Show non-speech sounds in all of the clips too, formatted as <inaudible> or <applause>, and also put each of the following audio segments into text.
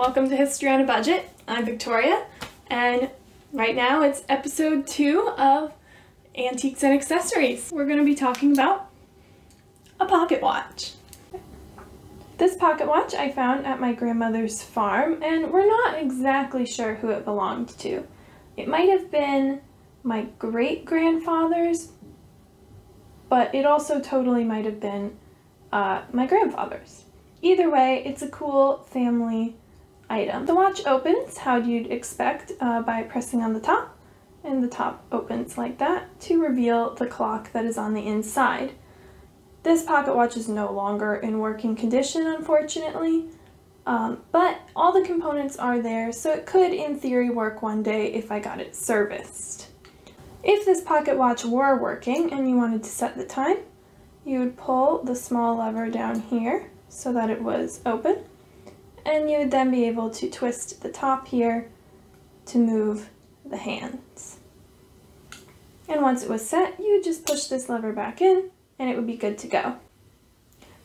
Welcome to History on a Budget. I'm Victoria, and right now it's episode two of Antiques and Accessories. We're going to be talking about a pocket watch. This pocket watch I found at my grandmother's farm, and we're not exactly sure who it belonged to. It might have been my great grandfather's, but it also totally might have been uh, my grandfather's. Either way, it's a cool family item. The watch opens how you'd expect uh, by pressing on the top, and the top opens like that to reveal the clock that is on the inside. This pocket watch is no longer in working condition, unfortunately, um, but all the components are there, so it could, in theory, work one day if I got it serviced. If this pocket watch were working and you wanted to set the time, you would pull the small lever down here so that it was open, and you would then be able to twist the top here to move the hands. And once it was set, you would just push this lever back in and it would be good to go.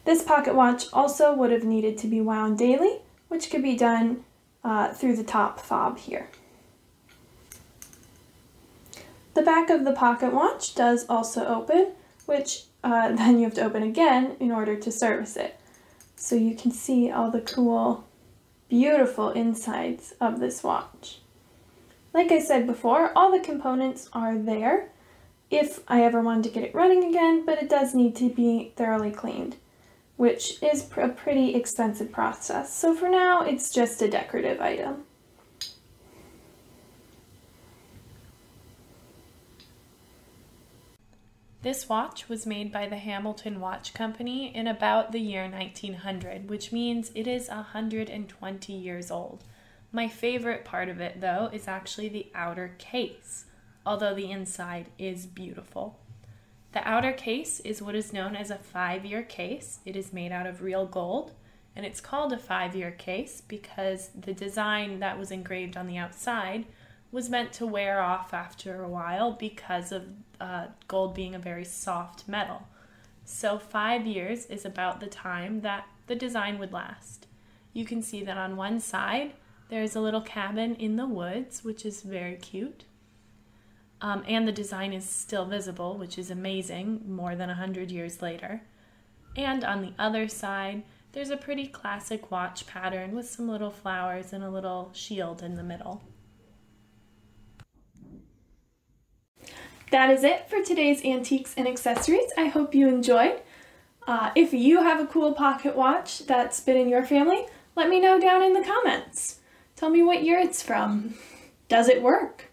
This pocket watch also would have needed to be wound daily, which could be done uh, through the top fob here. The back of the pocket watch does also open, which uh, <laughs> then you have to open again in order to service it. So you can see all the cool, beautiful insides of this watch. Like I said before, all the components are there, if I ever wanted to get it running again, but it does need to be thoroughly cleaned, which is a pretty expensive process. So for now, it's just a decorative item. This watch was made by the Hamilton Watch Company in about the year 1900, which means it is 120 years old. My favorite part of it, though, is actually the outer case although the inside is beautiful. The outer case is what is known as a five year case. It is made out of real gold, and it's called a five year case because the design that was engraved on the outside was meant to wear off after a while because of uh, gold being a very soft metal. So, five years is about the time that the design would last. You can see that on one side there's a little cabin in the woods, which is very cute. Um, and the design is still visible, which is amazing more than a 100 years later. And on the other side, there's a pretty classic watch pattern with some little flowers and a little shield in the middle. That is it for today's antiques and accessories. I hope you enjoyed. Uh, if you have a cool pocket watch that's been in your family, let me know down in the comments. Tell me what year it's from. Does it work?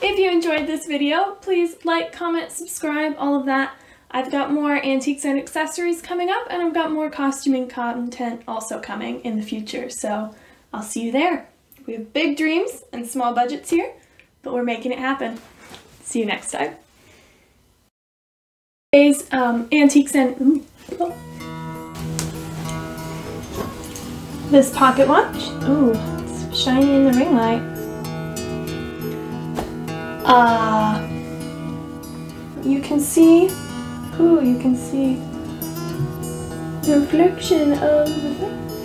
If you enjoyed this video, please like, comment, subscribe, all of that. I've got more antiques and accessories coming up, and I've got more costuming content also coming in the future, so I'll see you there. We have big dreams and small budgets here, but we're making it happen. See you next time. Today's um, antiques and... Oh. This pocket watch. Ooh, it's shiny in the ring light. Uh, you can see, ooh, you can see the reflection of the thing.